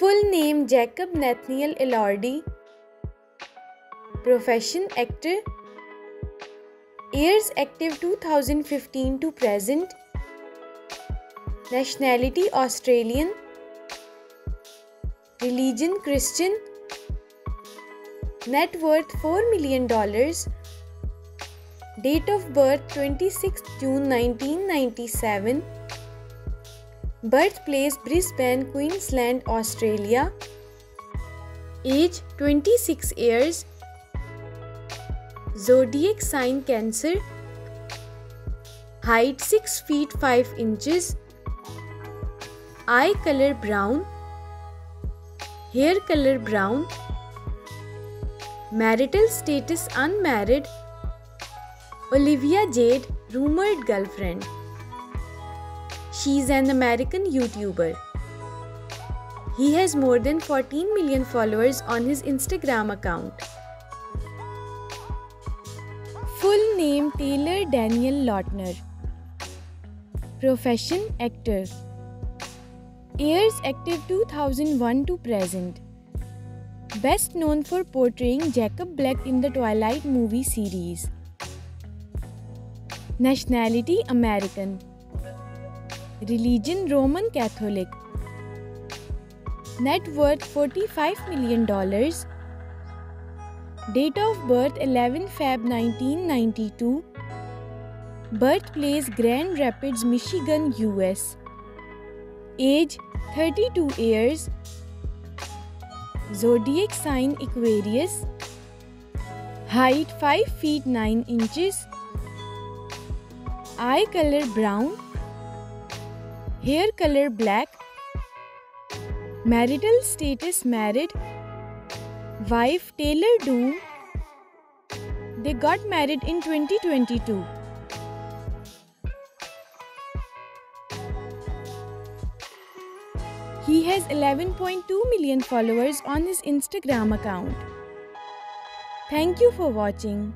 Full name Jacob Nathaniel Elordi. Profession actor. Years active 2015 to present. Nationality Australian. Religion Christian. Net worth $4 million. Date of birth 26 June 1997. Birthplace Brisbane, Queensland, Australia. Age 26 years. Zodiac sign Cancer. Height 6 feet 5 inches. Eye color brown. Hair color brown. Marital status unmarried. Olivia Jade, rumored girlfriend. She's an American YouTuber. He has more than 14 million followers on his Instagram account. Full name Taylor Daniel Lautner. Profession Actor. Years active 2001 to present. Best known for portraying Jacob Black in the Twilight movie series. Nationality American. Religion Roman Catholic. Net worth $45 million. Date of birth 11 Feb 1992. Birthplace Grand Rapids, Michigan, US. Age 32 years. Zodiac sign Aquarius. Height 5 feet 9 inches. Eye color brown hair color black, marital status married, wife Taylor Dome. They got married in 2022. He has 11.2 million followers on his Instagram account. Thank you for watching.